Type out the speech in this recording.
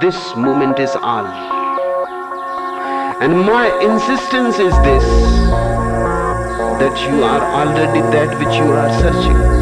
This moment is all. And my insistence is this that you are already that which you are searching.